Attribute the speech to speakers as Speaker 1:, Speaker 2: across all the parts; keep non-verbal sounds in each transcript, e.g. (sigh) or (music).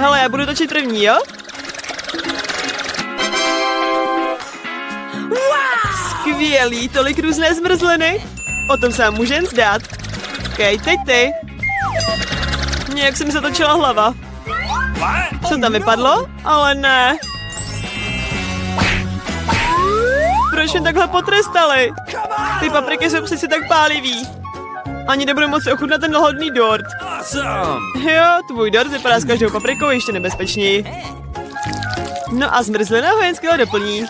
Speaker 1: Hele, já budu točit první, jo? Skvělý, tolik různé zmrzliny. O tom se vám může jen zdát. Okej, teď ty. Nějak se mi zatočila hlava. Co tam vypadlo? Ale ne. Proč mě takhle potrestali? Ty papriky jsou přeci tak pálivý. Ani nebudu moci ochutnat ten hodný dort. Jo, tvůj dort vypadá s každou paprikou ještě nebezpečněji. No a zmrzlina ho jen skvěle doplní.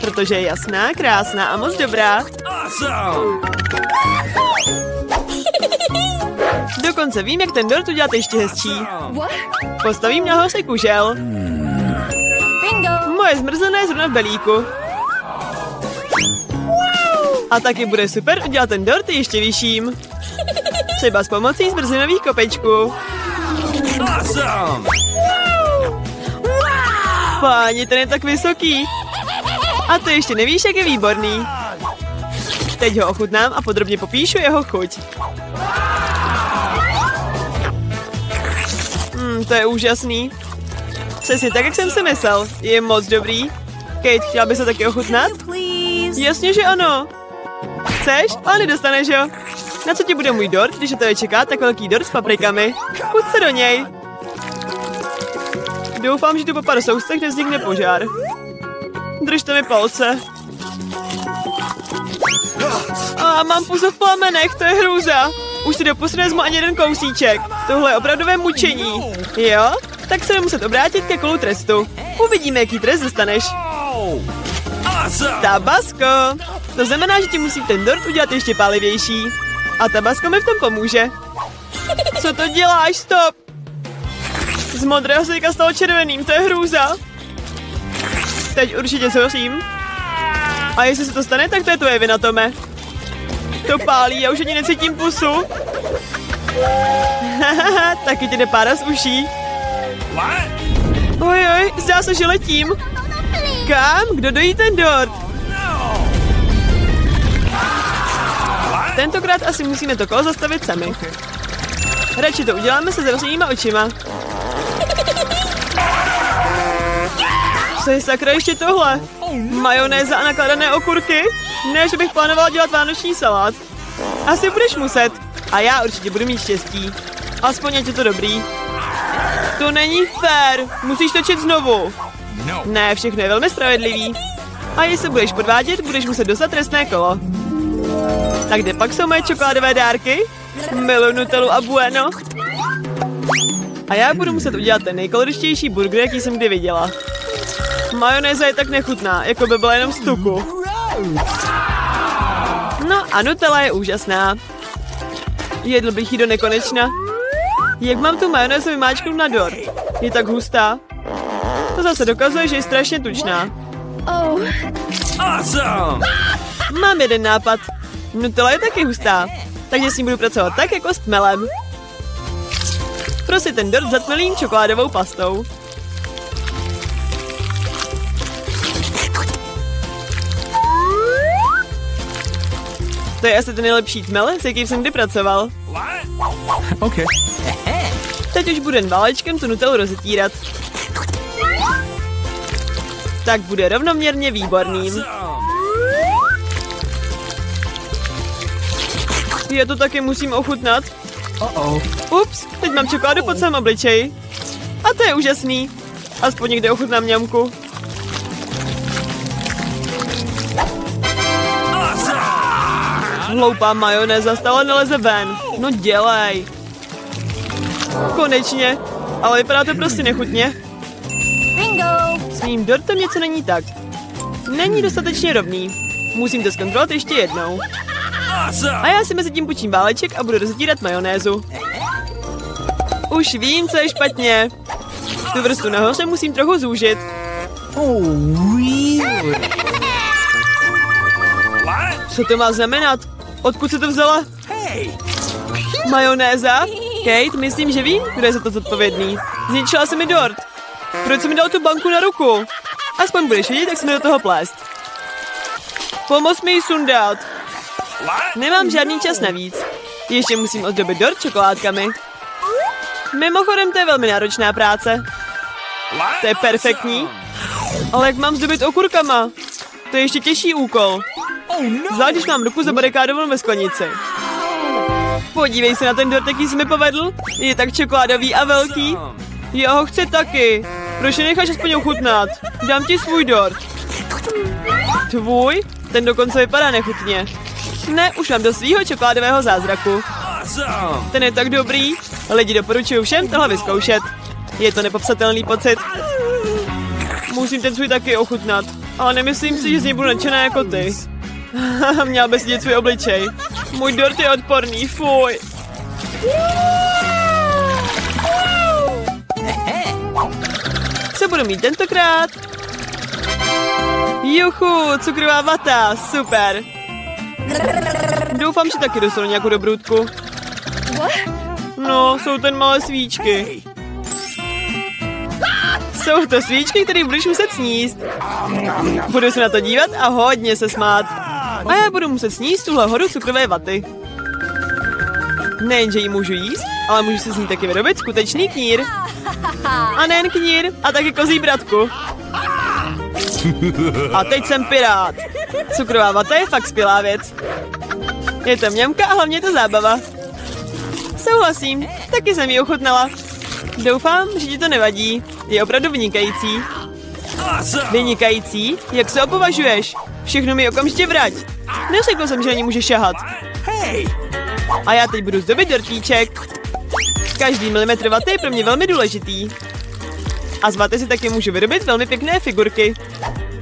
Speaker 1: Protože je jasná, krásná a moc dobrá. Dokonce vím, jak ten dort udělat ještě hezčí. Postavím na ho si kužel. Moje zmrzlené je zrovna v belíku. A taky bude super udělat ten dort ještě vyšším. Třeba s pomocí zmrzlinových kopečků. Páni, ten je tak vysoký. A to ještě nevíš, jak je výborný. Teď ho ochutnám a podrobně popíšu jeho chuť. Hmm, to je úžasný. Přesně tak, jak jsem si myslel. Je moc dobrý. Kate, chtěla by se taky ochutnat? Jasně, že ano. Chceš? Ale nedostaneš jo. Na co ti bude můj dort, když to je čeká tak velký dort s paprikami? Půjď se do něj. Doufám, že tu po pár soustech nevznikne požár. Držte mi palce. A mám pusu v plamenech, to je hrůza. Už si dopustit nezmu ani jeden kousíček. Tohle je opravdové mučení. Jo? Tak se muset obrátit ke kolu trestu. Uvidíme, jaký trest dostaneš. Tabasko. To znamená, že ti musí ten dort udělat ještě pálivější. A tabasko mi v tom pomůže. Co to děláš? Stop! Z modrého se teďka stalo červeným, to je hrůza. Teď určitě souhlasím. A jestli se to stane, tak to je tvoje vina, Tome. To pálí, já už ani necítím pusu. (laughs) Taky ti jde pára z uší. Oj, oj, zdá se, že letím. Kam? Kdo dojí ten dort? Tentokrát asi musíme to kolo zastavit sami. Radši to uděláme se zavřenýma očima. Co je sakra ještě tohle? Majonéza a nakladané okurky? Ne, že bych plánoval dělat vánoční salát. Asi budeš muset. A já určitě budu mít štěstí. Aspoň je to dobrý. To není fér. Musíš točit znovu. Ne, všechno je velmi spravedlivý. A jestli budeš podvádět, budeš muset dostat trestné kolo. Tak kde pak jsou moje čokoládové dárky? Milu Nutellu a Bueno. A já budu muset udělat ten nejkoloričtější burger, jaký jsem kdy viděla. Majonéza je tak nechutná, jako by byla jenom z tuku. No a Nutella je úžasná. Jedl bych ji do nekonečna. Jak mám tu majonézu vymáčknout na dort? Je tak hustá. To zase dokazuje, že je strašně tučná. Mám jeden nápad. Nutella je taky hustá, takže s ním budu pracovat tak jako s tmelem. Prostě ten dort zatmelím čokoládovou pastou. To je asi ten nejlepší tmel, s jakým jsem kdy pracoval.
Speaker 2: OK.
Speaker 1: Teď už bude válečkem tu nutelu rozetírat. Tak bude rovnoměrně výborným. Já to taky musím ochutnat.
Speaker 2: Uh-oh.
Speaker 1: Ups, teď mám čokoládu pod celém obličeji. A to je úžasný. Aspoň někde ochutnám ňamku. Hloupá majonéza stále neleze ven. No dělej. Konečně. Ale vypadá to prostě nechutně.
Speaker 3: Bingo!
Speaker 1: S mým dortem něco není tak. Není dostatečně rovný. Musím to zkontrolovat ještě jednou. A já si mezi tím půjčím váleček a budu roztírat majonézu. Už vím, co je špatně. Tu vrstu nahoře musím trochu zúžit.
Speaker 2: Oh, really?
Speaker 1: Co to má znamenat? Odkud se to vzala? Majonéza? Kate, myslím, že vím, kdo je za to zodpovědný. Zničila se mi dort. Proč jsi mi dal tu banku na ruku? Aspoň budeš vidět, jak se mi do toho plést. Pomoz mi ji sundat. Nemám žádný čas navíc. Ještě musím ozdobit dort čokoládkami. Mimochodem, to je velmi náročná práce. To je perfektní. Ale jak mám zdobit okurkama? To je ještě těžší úkol. Zvlášť, když mám ruku zabarikádovanou ve sklenici. Podívej se na ten dort, jaký jsi mi povedl. Je tak čokoládový a velký. Já ho chci taky. Proč necháš aspoň ochutnat? Dám ti svůj dort. Tvůj? Ten dokonce vypadá nechutně. Ne, už mám do svýho čokoládového zázraku. Ten je tak dobrý. Lidi doporučuju všem tohle vyzkoušet. Je to nepopsatelný pocit. Musím ten svůj taky ochutnat. Ale nemyslím si, že z něj budu nadšená jako ty. (laughs) Měl bys vidět svůj obličej. Můj dort je odporný, fuj. Co budu mít tentokrát? Juchu, cukrová vata, super. Doufám, že taky dostanu nějakou dobrůdku. No, jsou ten malé svíčky. Jsou to svíčky, které budeš muset sníst. Budu se na to dívat a hodně se smát. A já budu muset sníst tuhle horu cukrové vaty. Nejenže ji můžu jíst, ale můžu si z ní taky vyrobit skutečný knír. A nejen knír, a taky kozí bratku. A teď jsem pirát. Cukrová vata je fakt skvělá věc. Je to mňamka a hlavně je to zábava. Souhlasím, taky jsem ji ochutnala. Doufám, že ti to nevadí. Je opravdu vynikající. Vynikající? Jak se opovažuješ? Všechno mi okamžitě vrať. Neřekl jsem, že na ní můžeš šahat. A já teď budu zdobit dortíček. Každý milimetr vaty je pro mě velmi důležitý. A z vaty si taky můžu vyrobit velmi pěkné figurky.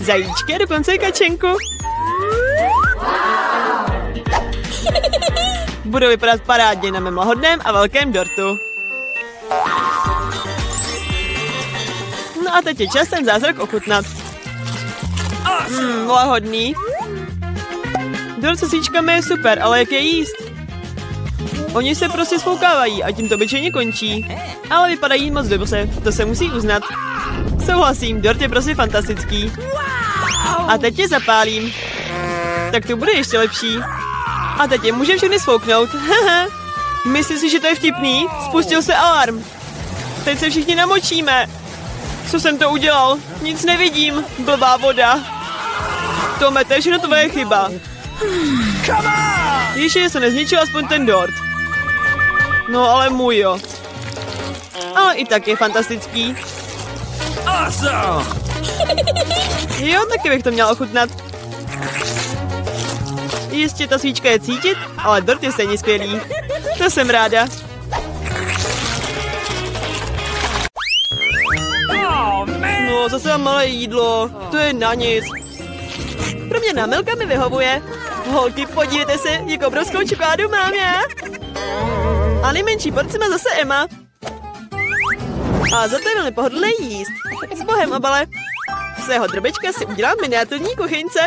Speaker 1: Zajíčky a dokonce kačenku. Budou vypadat parádně na mém lahodném a velkém dortu. No a teď je čas ten zázrak ochutnat. Mmm, lahodný. Dort se svíčkami je super, ale jak je jíst? Oni se prostě svoukávají a tím to obyčejně končí. Ale vypadají moc dobře, to se musí uznat. Souhlasím, dort je prostě fantastický. A teď je zapálím. Tak to bude ještě lepší. A teď je může všechny svouknout. (laughs) Myslíš si, že to je vtipný? Spustil se alarm. Teď se všichni namočíme. Co jsem to udělal? Nic nevidím. Blbá voda. Tome, to je všechno tvoje chyba. Ještě se nezničil aspoň ten dort. No ale můj jo. Ale i tak je fantastický. Jo, taky bych to měla ochutnat. Jistě ta svíčka je cítit, ale dort je stejně skvělý. To jsem ráda. No, zase mám malé jídlo. To je na nic. Pro mě námilka mi vyhovuje. Holky, podívejte se, jak obrovskou čokoládu mám já. A nejmenší porci má zase Emma. A za to je velmi pohodlné jíst. S bohem obale. Z svého drobečka si udělám miniaturní kuchyňce.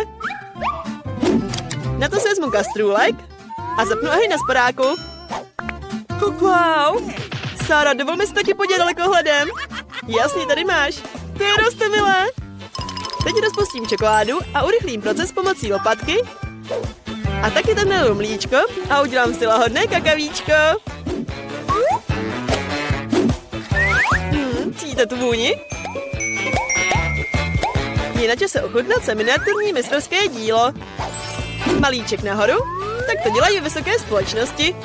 Speaker 1: Na to si vezmu kastrůlek a zapnu oheň na sporáku. Wow! Sára, dovol mi se taky podívat dalekohledem. Jasně, tady máš. To je milé. Teď rozpustím čokoládu a urychlím proces pomocí lopatky. A taky tam naliju mlíčko a udělám si lahodné kakavíčko. Cítíte tu vůni? Je na čase ochutnat se miniaturní mistrovské dílo. Malíček nahoru? Tak to dělají vysoké společnosti.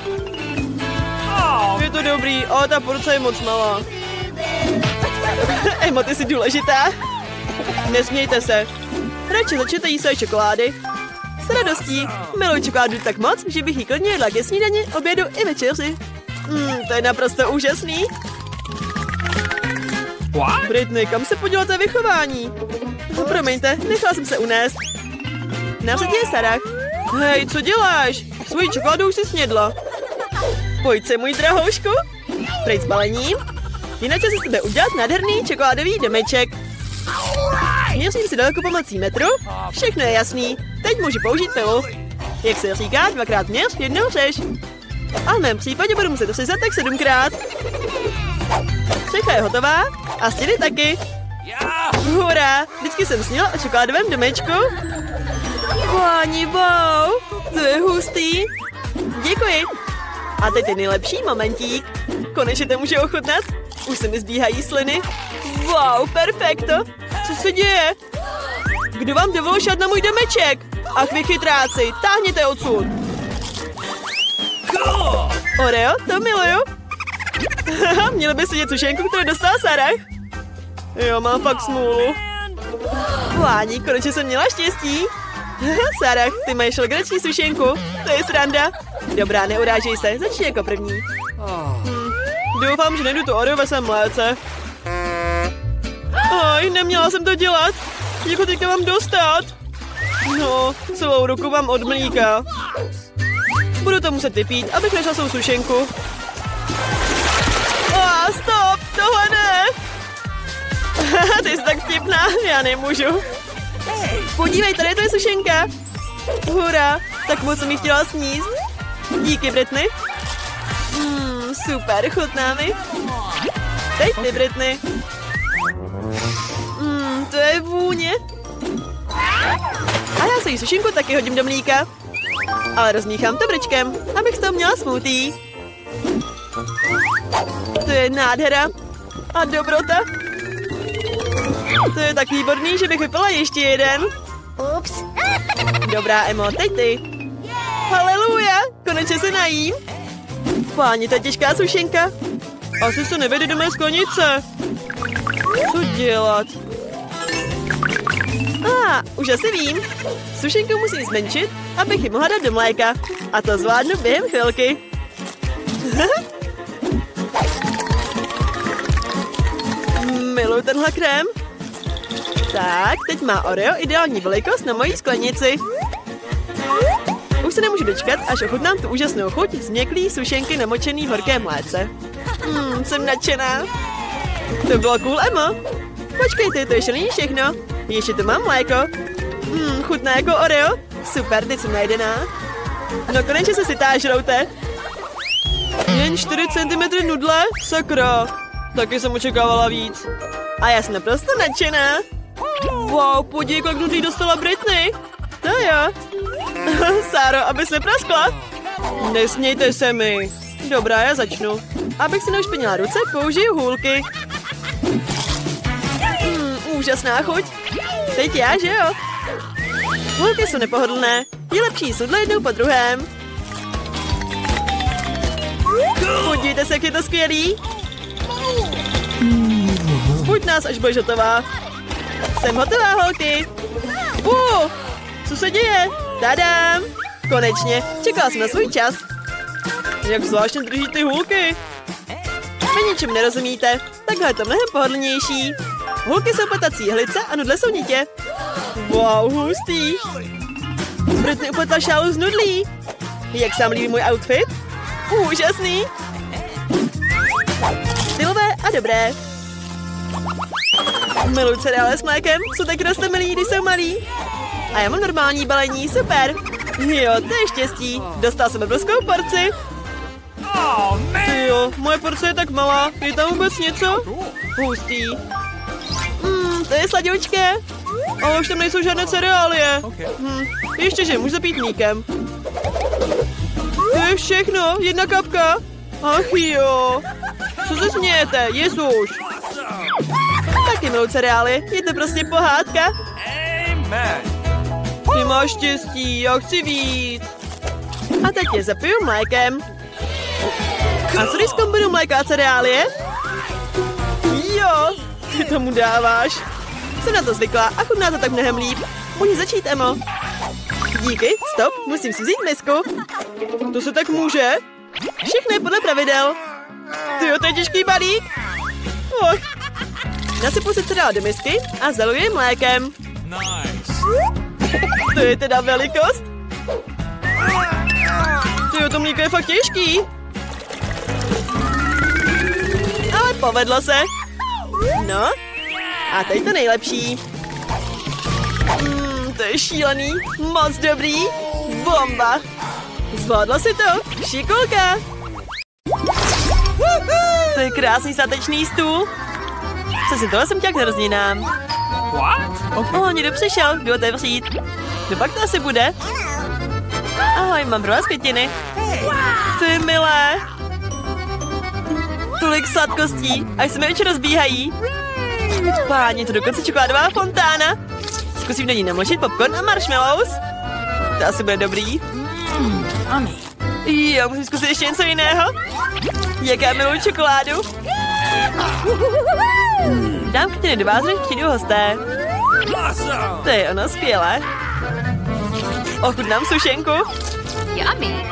Speaker 1: Je to dobrý, ale ta porce je moc malá. (laughs) Emo, ty jsi důležitá. Nesmějte se. Radši začněte jíst své čokolády. S radostí. Miluji čokoládu tak moc, že bych ji klidně jedla ke snídani, obědu i večeři. Mm, to je naprosto úžasný.
Speaker 2: What?
Speaker 1: Britney, kam se podělo to vychování? No, promiňte, nechala jsem se unést. Na řadě je Sarah. Hej, co děláš? Svoji čokoládu už si snědla. Pojď se, můj drahoušku. Pryč s balením. Jinak se tebe udělat nádherný čokoládový domeček. Měřím si daleko pomocí metru. Všechno je jasný. Teď můžu použít pilu. Jak se říká, dvakrát měř, jednou řeš. A v mém případě budu muset osizat tak sedmkrát. Střecha je hotová a stěny taky. Hurá, vždycky jsem sněla o čokoládovém domečku. Páni, wow, to je hustý. Děkuji. A teď je nejlepší momentík. konečně to může ochutnat. Už se mi zbíhají sliny. Wow, perfekto. Co se děje? Kdo vám dovolil šat na můj domeček? Ach, vy chytráci, táhněte odsud. Oreo, to miluju. (laughs) Měli by si dět sušenku, kterou dostala Sarah. Jo, mám fakt smůlu. Vláni, konečně jsem měla štěstí. (laughs) Sarah, ty máš legrační sušenku. To je sranda. Dobrá, neurážej se, začni jako první. Hm, doufám, že nejdu to Oreo ve svém mléce. Oj, neměla jsem to dělat. Jak teďka mám dostat? No, celou ruku mám od mlíka. Budu to muset vypít, abych našla svou sušenku. Stop, tohle ne. (laughs) Ty jsi tak vtipná, já nemůžu. Podívej, tady to je sušenka. Hurá, tak moc jsem ji chtěla sníst. Díky, Britney. Hmm, super, chutná mi. Teď ty, Britney. Hmm, to je vůně. A já se jí sušinku taky hodím do mlíka. Ale rozmíchám to brčkem, abych to měla smutý. To je nádhera. A dobrota. To je tak výborný, že bych vypila ještě jeden.
Speaker 3: Oops.
Speaker 1: Dobrá, Emo, teď ty. Haleluja, konečně se najím. Páni, ta těžká sušenka. Asi se nevede do mé sklenice. Co dělat? A, ah, už asi vím. Sušenku musím zmenšit, abych ji mohla dát do mléka. A to zvládnu během chvilky. (laughs) Miluji tenhle krém. Tak, teď má Oreo ideální velikost na mojí sklenici. Už se nemůžu dočkat, až ochutnám tu úžasnou chuť změklý sušenky namočený v horké mléce. Hmm, jsem nadšená. To bylo cool, Emma. Počkejte, to ještě není všechno. Ještě tu mám mléko. Hmm, chutná jako Oreo. Super, teď jsem najedená. No konečně se sytá, žroute. Jen 4 cm nudle? Sakra. Taky jsem očekávala víc. A já jsem naprosto nadšená. Wow, podívej, kolik nudlí dostala Britney. To jo. (laughs) Sáro, abys nepraskla. Nesmějte se mi. Dobrá, já začnu. Abych si neušpinila ruce, použiju hůlky. Hmm, úžasná chuť. Teď já, že jo? Hůlky jsou nepohodlné. Je lepší sudlo jednou po druhém. Podívejte se, jak je to skvělý. Buď nás, až budeš hotová. Jsem hotová, holky. Uh, co se děje? Tadám. Konečně, čekala jsem na svůj čas. Jak zvláštně drží ty hůlky. Vy ničem nerozumíte. Takhle je to mnohem pohodlnější. Hůlky jsou potací hlice a nudle jsou nitě. Wow, hustý. Britney upletla šálu z nudlí. Jak se vám líbí můj outfit? Úžasný. Stylové a dobré. Miluji cereále s mlékem, jsou tak milí, když jsou malí. A já mám normální balení, super. Jo, to je štěstí. Dostal jsem obrovskou porci. Jo, moje porce je tak malá. Je tam vůbec něco? Hustý. Hmm, to je sladoučké. Ale už tam nejsou žádné cereálie. Hm, ještě, že můžu zapít mlíkem. To je všechno, jedna kapka. Ach jo. Co se smějete, Jezuš? Taky miluji cereály, je to prostě pohádka. Amen. Ty máš štěstí, já chci víc. A teď je zapiju mlékem. A co když kombinuju mléka a cereálie? Jo, ty tomu dáváš. Jsem na to zvyklá a chutná to tak mnohem líp. Můžeš začít, Emo. Díky, stop, musím si vzít misku. To se tak může? Všechno je podle pravidel. Ty jo, to je těžký balík. Och. Nasypu si cereál do misky a zaluji mlékem. Nice. To je teda velikost. Ty to mlíko je fakt těžký. Ale povedlo se. No, a teď to nejlepší. Mm, to je šílený, moc dobrý, bomba. Zvládla si to, šikulka. To je krásný statečný stůl. Tohle jsem chtěla k narozeninám. What? Okay. Oh, někdo přišel, kdo otevřít. Kdo pak to asi bude? Ahoj, mám pro vás květiny. To je milé. Tolik sladkostí, až se mi oči rozbíhají. Páni, to dokonce čokoládová fontána. Zkusím do ní namlčit popcorn a marshmallows. To asi bude dobrý. Jo, musím zkusit ještě něco jiného. Jaká miluji čokoládu. Dám kytiny do vázy, přijdu hosté. To je ono skvělé. Ochutnám sušenku.
Speaker 3: Yummy.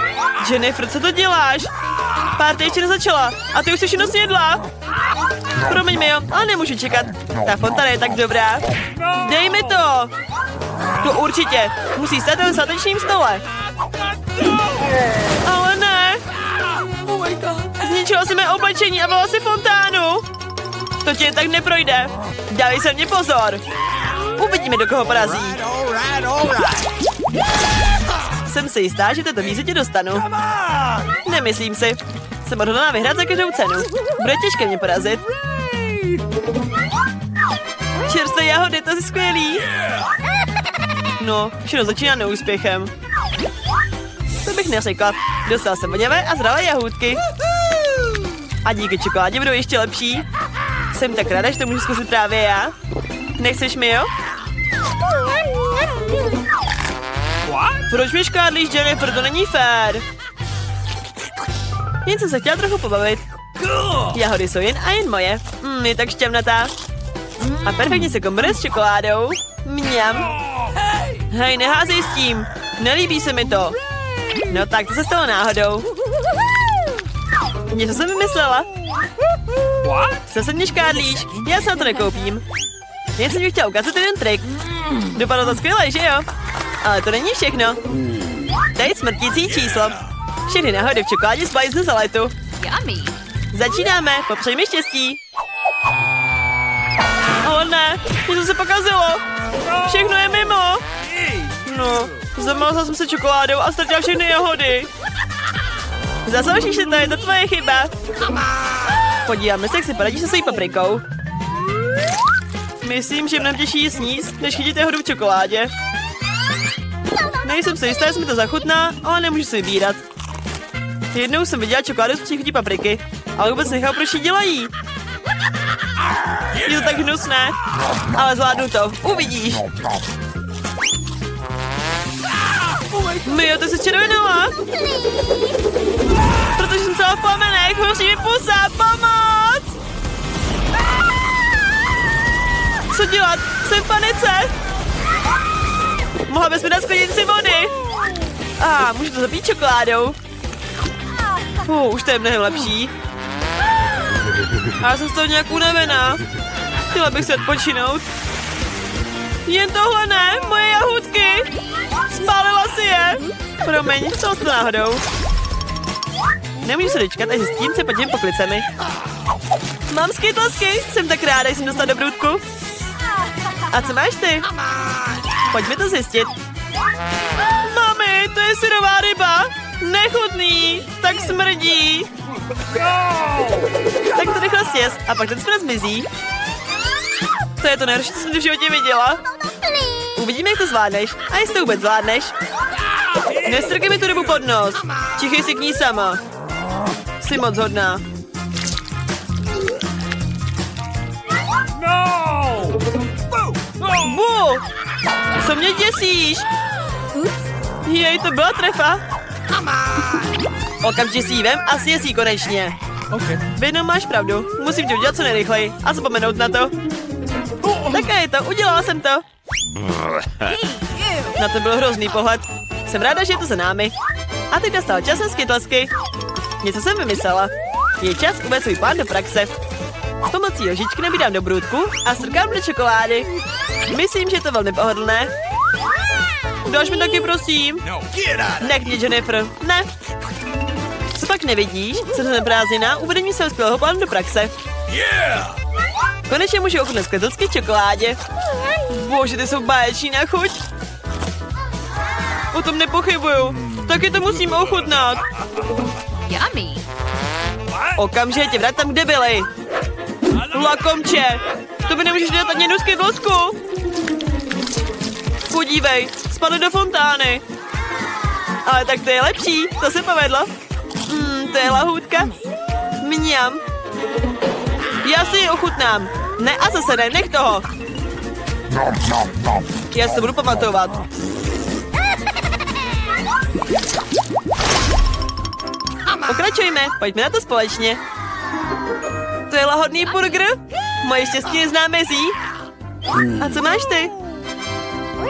Speaker 1: Jennifer, co to děláš? Párty ještě nezačala a ty už jsi všechno snědla. Promiň mi, jo, ale nemůžu čekat. Ta fontana je tak dobrá. Dej mi to. To určitě. Musí stát na statečním stole. Ale ne. Zničila si mé oblečení a byla si fontánu. To ti tak neprojde. Dávej se mě pozor. Uvidíme, do koho porazí. Jsem si jistá, že této výzvy tě dostanu. Nemyslím si. Jsem odhodlaná vyhrát za každou cenu. Bude těžké mě porazit. Čerstvé jahody, to je skvělý. No, všechno začíná neúspěchem. To bych neřekla. Dostal jsem voněvé a zdravé jahůdky. A díky čokoládě budou ještě lepší. Jsem tak ráda, že to můžu zkusit právě já. Nechceš mi, jo? Proč mi škádlíš, Jennifer? To není fér. Jen jsem se chtěla trochu pobavit. Jahody jsou jen a jen moje. Mm, je tak šťavnatá. A perfektně se kombinuje s čokoládou. Mňam. Hej, neházej s tím. Nelíbí se mi to. No tak, to se stalo náhodou. Něco jsem vymyslela. Zase mě škádlíš. Já se na to nekoupím. Jen jsem ti chtěla ukázat jeden trik. Dopadlo to skvěle, že jo? Ale to není všechno. Tady smrtící číslo. Všechny nahody v čokoládě Bajzne za letu.
Speaker 3: Yummy.
Speaker 1: Začínáme, popřeji mi štěstí. Ale ne, něco se pokazilo. Všechno je mimo. No, zamazala jsem se čokoládou a ztratila všechny jahody. Zasloužíš si to, je to tvoje chyba. Podíváme se, jak si poradíš se svojí paprikou. Myslím, že mnohem těžší sníst, než chytit jahodu v čokoládě. Nejsem si jistá, jestli mi to zachutná, ale nemůžu si vybírat. Jednou jsem viděla čokoládu z příchutí papriky, ale vůbec nechápu, proč ji dělají. Je to tak hnusné, ale zvládnu to, uvidíš. Mio, ty jsi červená. Protože jsem celá v plamenech, mi pusa, pomoc! Co dělat? Jsem v panice. Mohla bys mi dát sklenici vody. A ah, můžu to zapít čokoládou. Uh, už to je mnohem lepší. A já jsem z toho nějak unavená. Chtěla bych se odpočinout. Jen tohle ne, moje jahůdky. Spálila si je. Promiň, to s náhodou. Nemůžu se dočkat, až zjistím, co pod těmi poklicemi. Mám skytlasky, jsem tak ráda, že jsem dostala dobrůdku. A co máš ty? Pojďme to zjistit. Mami, to je syrová ryba. Nechutný, tak smrdí. Tak to rychle stěz a pak ten smrad zmizí. To je to nejhorší, co jsem v životě viděla. Uvidíme, jak to zvládneš. A jestli to vůbec zvládneš. Nestrkej mi tu rybu pod nos. Čichej si k ní sama. Jsi moc hodná. Bu! Co mě děsíš? Jej, to byla trefa. Okamžitě si ji vem a si konečně.
Speaker 2: Okay.
Speaker 1: Bino, máš pravdu. Musím tě udělat co nejrychleji a zapomenout na to. Také je to, udělala jsem to. Na to byl hrozný pohled. Jsem ráda, že je to za námi. A teď nastal čas na skytlesky. Něco jsem vymyslela. Je čas uvést svůj plán do praxe. Pomocí lžičky nabídám do brůdku a strkám do čokolády. Myslím, že je to velmi pohodlné. Dáš mi taky, prosím? Nech mě, Jennifer. Ne. Co pak nevidíš? Jsem se prázdnina, uvedení svého skvělého plánu do praxe. Konečně můžu ochutnat skletovské čokoládě. Bože, ty jsou báječní na chuť. O tom nepochybuju. Taky to musím ochutnat.
Speaker 3: Yummy.
Speaker 1: Okamžitě vrať tam, kde byli. Lakomče, to mi nemůžeš dát ani nusky vosku. Podívej, spadly do fontány. Ale tak to je lepší, to se povedlo. Mm, to je lahůdka. Mňam. Já si ji ochutnám. Ne a zase ne, nech toho. Já to budu pamatovat. Pokračujme, pojďme na to společně. To je lahodný burger? Moje štěstí nezná mezí. A co máš ty?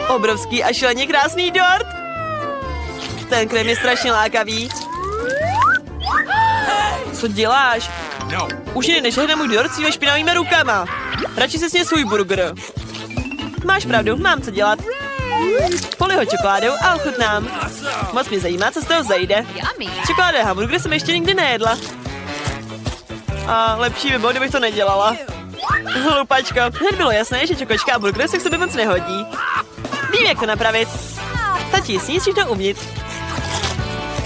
Speaker 1: Obrovský a šíleně krásný dort. Ten krém je strašně lákavý. Co děláš? Už jiný než na můj dort svými špinavými rukama. Radši si sně svůj burger. Máš pravdu, mám co dělat. Poli ho čokoládou a ochutnám. Moc mě zajímá, co z toho zajde.
Speaker 3: Yummy.
Speaker 1: Čokoládové hamburgery jsem ještě nikdy nejedla. A lepší by bylo, kdybych to nedělala. Hlupačko, hned bylo jasné, že čokočka a burgery se k sobě moc nehodí. Vím, jak to napravit. Stačí sníst všechno uvnitř.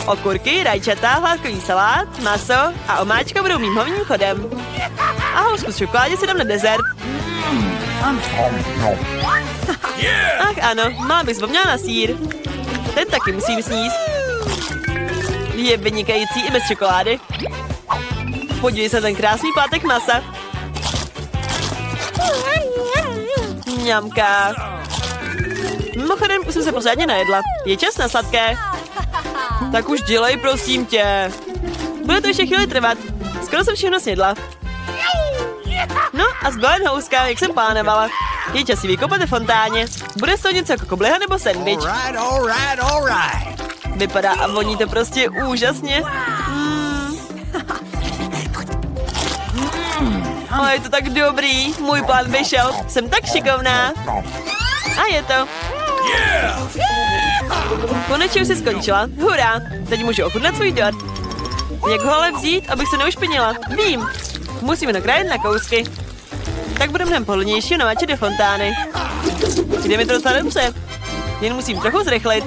Speaker 1: Okurky, rajčata, hladkový salát, maso a omáčka budou mým hlavním chodem. A housku z čokoládě si dám na dezert. (laughs) Ach ano, má bych zvopněla na sír. Ten taky musím sníst. Je vynikající i bez čokolády. Podívej se ten krásný plátek masa. Mňamka. Mimochodem, už jsem se pořádně najedla. Je čas na sladké. Tak už dělej, prosím tě. Bude to ještě chvíli trvat. Skoro jsem všechno snědla. No a zbalen houska, jak jsem plánovala. Je čas si vykopat ve fontáně. Bude to něco jako kobliha nebo sandwich.
Speaker 4: Alright, alright, alright.
Speaker 1: Vypadá a voní to prostě úžasně. Mm. O, je to tak dobrý. Můj plán vyšel. Jsem tak šikovná. A je to. Konečně už si skončila. Hurá. Teď můžu ochutnat svůj dort. Jak ho ale vzít, abych se neušpinila? Vím. Musíme to krájet na kousky. Tak bude mnohem pohodlnější a namáčet do fontány. Jde mi to docela dobře. Jen musím trochu zrychlit.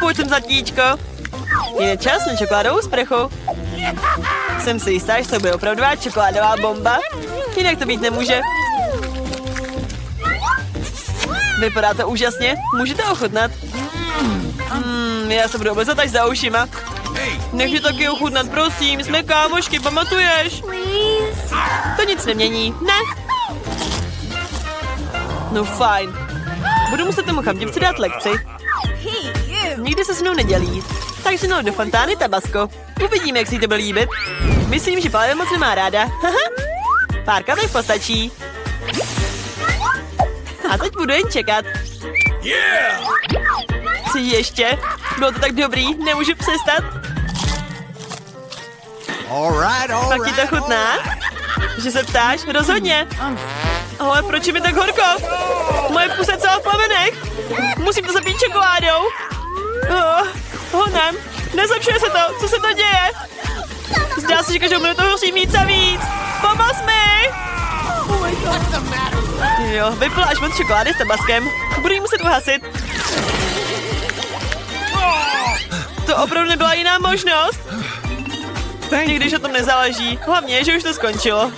Speaker 1: Pojď sem, zatíčko. Je čas na čokoládovou sprchu. Jsem si jistá, že to bude opravdová čokoládová bomba. Jinak to být nemůže. Vypadá to úžasně. Můžete ochutnat. Hmm, já se budu oblezat až za ušima. Nech taky ochutnat, prosím. Jsme kámošky, pamatuješ? To nic nemění. Ne. No fajn. Budu muset tomu chamtivci dát lekci. Nikdy se s mnou nedělí. Takže no do fontány Tabasco. Uvidíme, jak si to bude líbit. Myslím, že Pavel moc nemá ráda. Pár kapek postačí. A teď budu jen čekat. Chci ještě? Bylo to tak dobrý, nemůžu přestat.
Speaker 4: Alright, alright.
Speaker 1: Pak ti to chutná? Že se ptáš? Rozhodně. Ale proč je mi tak horko? Moje puse celá v plamenech. Musím to zapít čokoládou. Oh, honem. Nezlepšuje se to. Co se to děje? Zdá se, že každou minutu musím víc a víc. Pomoz mi! Jo, vypila až moc čokolády s tabaskem. Budu ji muset uhasit. To opravdu nebyla jiná možnost. I když o tom nezáleží. Hlavně, že už to skončilo.